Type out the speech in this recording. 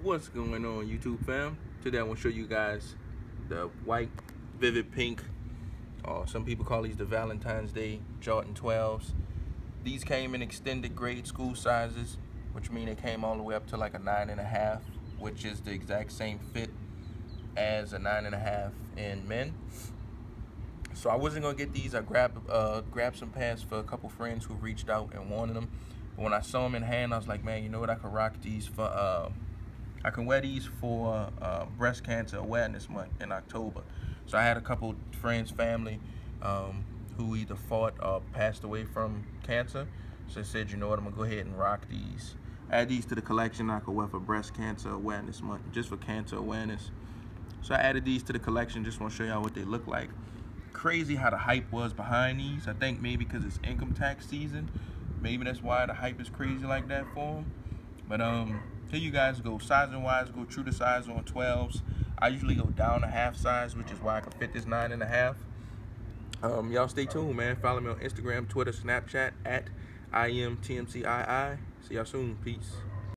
What's going on YouTube fam? Today I want to show you guys the white vivid pink uh, some people call these the Valentine's Day Jordan 12s. These came in extended grade school sizes, which mean they came all the way up to like a nine and a half, which is the exact same fit as a nine and a half in men. So I wasn't gonna get these. I grabbed uh, grabbed some pants for a couple friends who reached out and wanted them. But when I saw them in hand, I was like, man, you know what? I could rock these for. Uh, I can wear these for uh, breast cancer awareness month in October. So I had a couple friends, family, um, who either fought or passed away from cancer. So I said, you know what? I'm gonna go ahead and rock these. Add these to the collection I could wear for breast cancer awareness month, just for cancer awareness. So I added these to the collection. Just want to show y'all what they look like. Crazy how the hype was behind these. I think maybe because it's income tax season. Maybe that's why the hype is crazy like that for them. But um, here you guys go. Sizing wise, go true to size on 12s. I usually go down a half size, which is why I can fit this nine and a half. Um, y'all stay tuned, man. Follow me on Instagram, Twitter, Snapchat at iAmTMCII. See y'all soon. Peace.